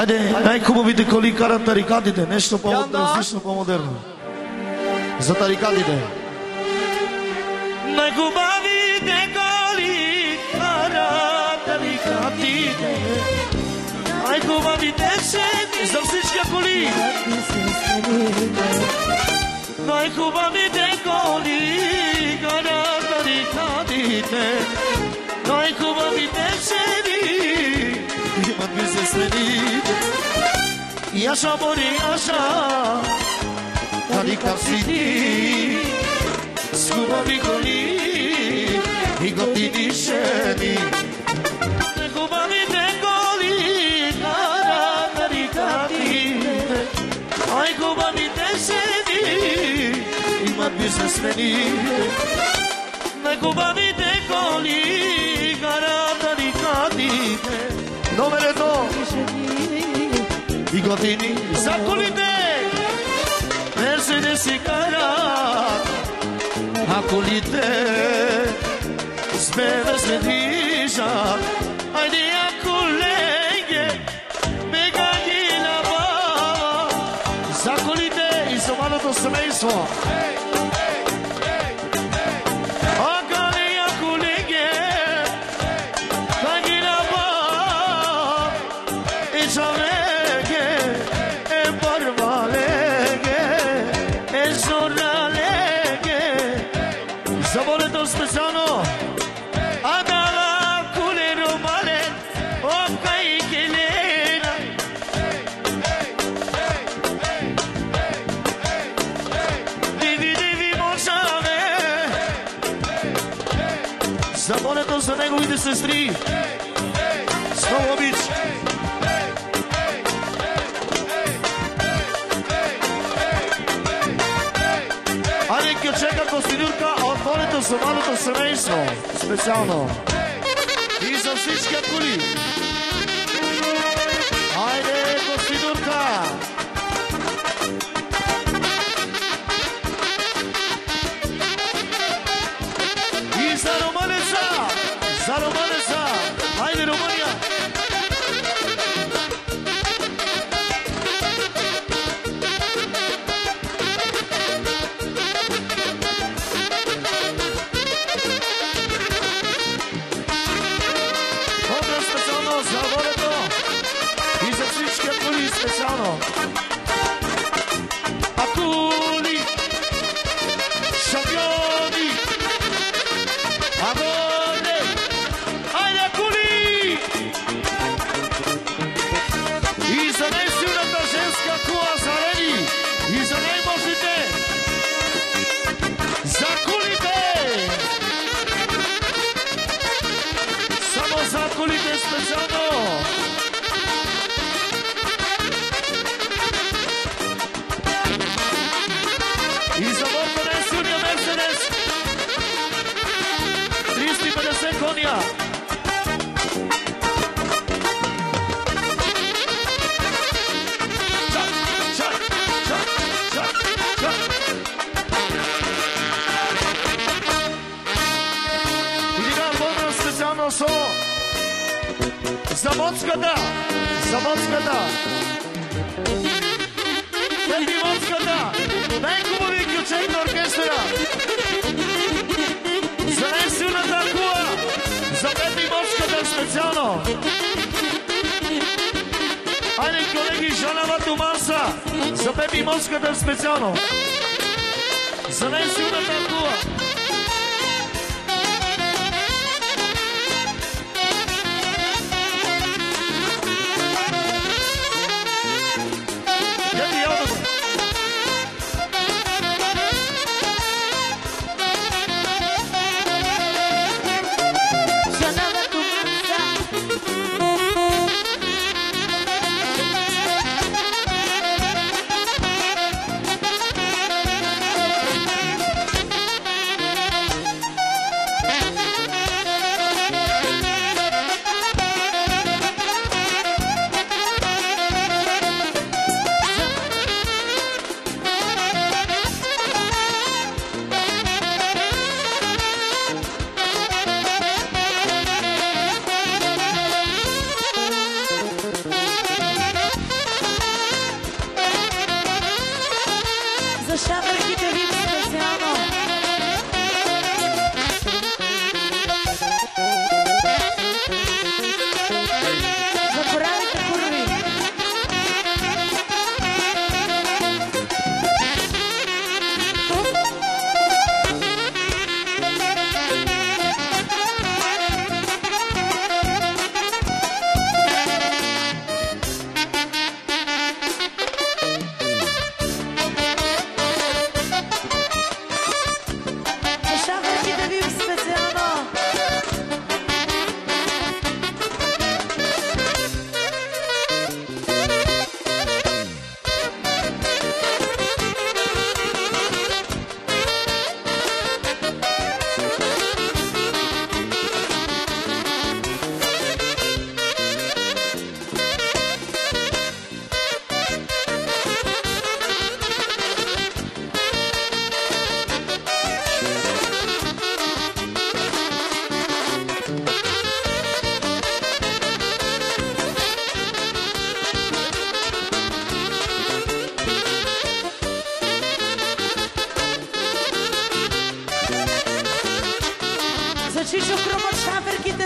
Айде, най-хубавите коли карат тарикатите. Нещо по-различно, по-модерно. За тарикатите. Най-хубавите коли карат тарикатите. Най-хубавите седи за всички коли. Най-хубавите коли карат тарикатите. Най-хубавите седи имат ми се Yaşa bori yaşa Tarika siti Skuba bigoni Higoti dişeni Kuba mi de goli Kara tarika tinde Ay kuba mi de seni İmat bir ses beni Ne kuba mi de И готини за колите. Мерседес и карат. А колите с мене се движат. Айде, а колеги, бега ги на баба. За колите Неговите сестри. С много обич. Айде, кючека костилюрка от волето за малото семейство. Специално. И за всички коли. Айде, костилюрка. И За Моцката! Пети Моцката! Най-хубави ключей на оркестъра! Специално! Айде, колеги, Жанава Томаса! За Пепи Моцката специално! За най-силната кула! și șucrumă și a verchit